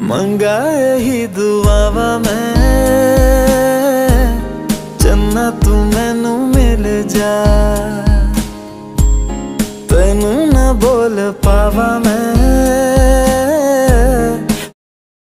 मंगा यही दुआवा मैं। चन्ना तू मैनू मिल जा। तेन ना बोल पावा मैं।